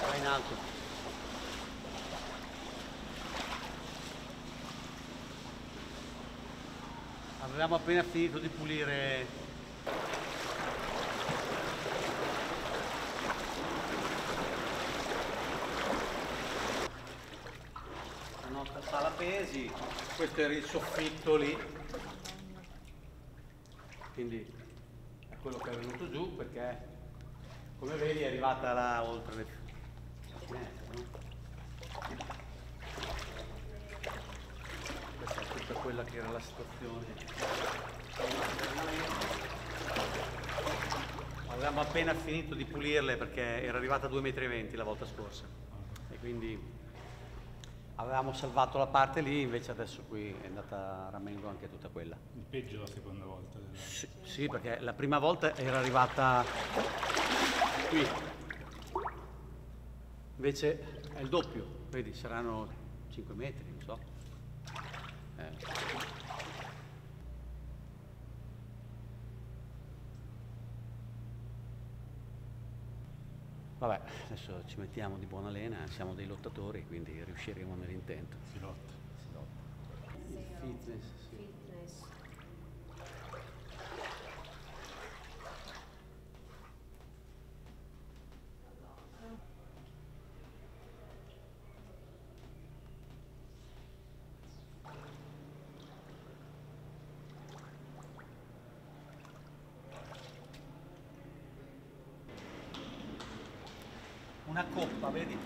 Vai in alto. Avevamo appena finito di pulire. La nostra sala pesi, questo era il soffitto lì, quindi è quello che è venuto giù perché come vedi è arrivata là oltre le finestre. no? Questa è tutta quella che era la situazione. Avevamo appena finito di pulirle perché era arrivata a 2,20 m la volta scorsa e quindi avevamo salvato la parte lì, invece adesso qui è andata a ramengo anche tutta quella. Il peggio la seconda volta. della- Sì, sì, perché la prima volta era arrivata qui. Invece è il doppio, vedi, saranno 5 metri, non so. Eh. Vabbè, adesso ci mettiamo di buona lena, siamo dei lottatori, quindi riusciremo nell'intento. Si lotta. Si lotta. Sì. Fitness. Una coppa, vedi?